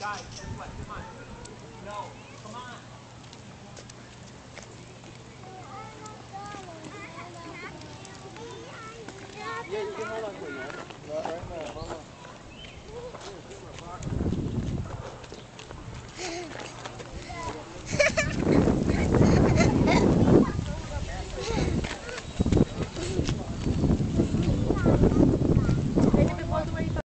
Guys, this way, come on. No, come on. Yeah, you can hold on to it, man.